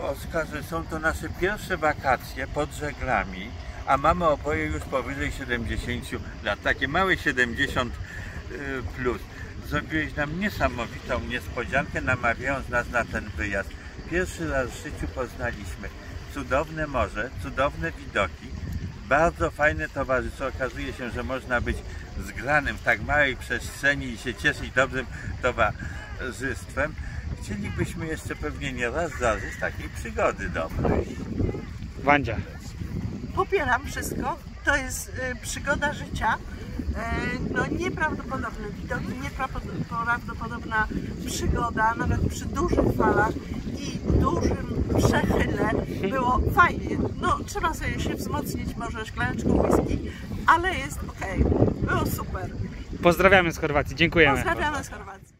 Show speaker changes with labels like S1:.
S1: Oskar, że są to nasze pierwsze wakacje pod żeglami, a mamy oboje już powyżej 70 lat, takie małe 70 y, plus. Zrobiłeś nam niesamowitą niespodziankę, namawiając nas na ten wyjazd. Pierwszy raz w życiu poznaliśmy cudowne morze, cudowne widoki, bardzo fajne towarzystwo. Okazuje się, że można być zgranym w tak małej przestrzeni i się cieszyć dobrym towarzystwem. Chcielibyśmy jeszcze pewnie nie raz zażyć takiej przygody dobrej.
S2: Wandzia.
S3: popieram wszystko. To jest y, przygoda życia. Y, no nieprawdopodobne widoki, nieprawdopodobna przygoda, nawet przy dużych falach i dużym przechyle było fajnie. No trzeba sobie się wzmocnić może szklaneczką whisky, ale jest ok. Było super.
S2: Pozdrawiamy z Chorwacji. Dziękujemy.
S3: Pozdrawiamy z Chorwacji.